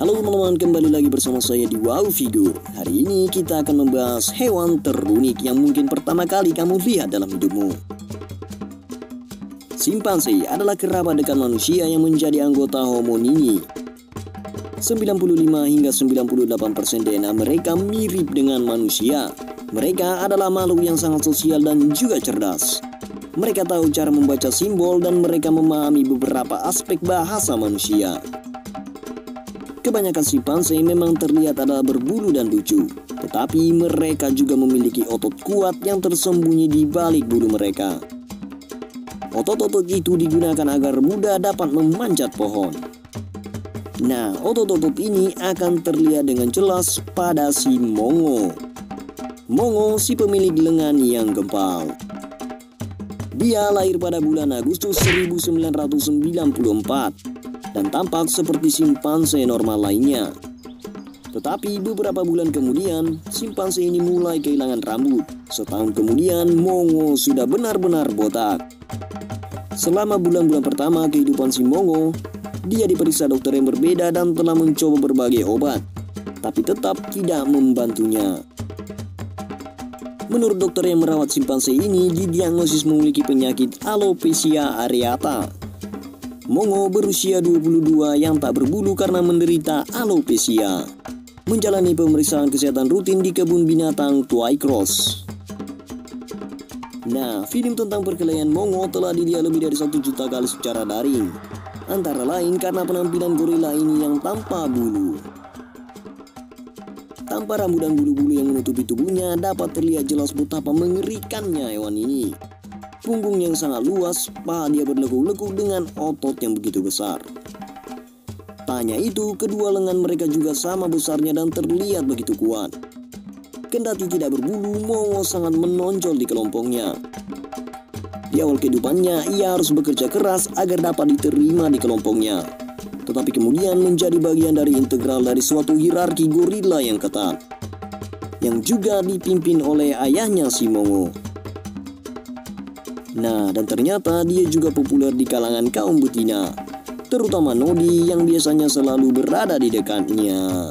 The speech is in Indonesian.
Halo teman-teman, kembali lagi bersama saya di Wow Figur. Hari ini kita akan membahas hewan terunik yang mungkin pertama kali kamu lihat dalam hidupmu. Simpanse adalah kerabat dekat manusia yang menjadi anggota homonini. 95 hingga 98% DNA mereka mirip dengan manusia. Mereka adalah makhluk yang sangat sosial dan juga cerdas. Mereka tahu cara membaca simbol dan mereka memahami beberapa aspek bahasa manusia. Kebanyakan simpanse memang terlihat adalah berbulu dan lucu, tetapi mereka juga memiliki otot kuat yang tersembunyi di balik bulu mereka. Otot-otot itu digunakan agar mudah dapat memanjat pohon. Nah, otot-otot ini akan terlihat dengan jelas pada si Mongo. Mongo si pemilik lengan yang gempal. Dia lahir pada bulan Agustus 1994 dan tampak seperti simpanse normal lainnya. Tetapi beberapa bulan kemudian, simpanse ini mulai kehilangan rambut. Setahun kemudian, Mongo sudah benar-benar botak. Selama bulan-bulan pertama kehidupan si Mongo, dia diperiksa dokter yang berbeda dan telah mencoba berbagai obat, tapi tetap tidak membantunya. Menurut dokter yang merawat simpanse ini, didiagnosis memiliki penyakit alopecia areata Mongo berusia 22 yang tak berbulu karena menderita alopecia. Menjalani pemeriksaan kesehatan rutin di kebun binatang Twycross. Nah, film tentang perkelahian Mongo telah dilihat lebih dari satu juta kali secara daring. Antara lain karena penampilan gorila ini yang tanpa bulu. Tanpa rambut dan bulu-bulu yang menutupi tubuhnya dapat terlihat jelas betapa mengerikannya hewan ini punggung yang sangat luas, paha dia berlekuk-lekuk dengan otot yang begitu besar. Tanya itu, kedua lengan mereka juga sama besarnya dan terlihat begitu kuat. Kendati tidak berbulu, Mongo sangat menonjol di kelompoknya. Di awal kehidupannya, ia harus bekerja keras agar dapat diterima di kelompoknya. Tetapi kemudian menjadi bagian dari integral dari suatu hierarki gorila yang ketat. Yang juga dipimpin oleh ayahnya si Mongo. Nah, dan ternyata dia juga populer di kalangan kaum betina, terutama Nodi yang biasanya selalu berada di dekatnya.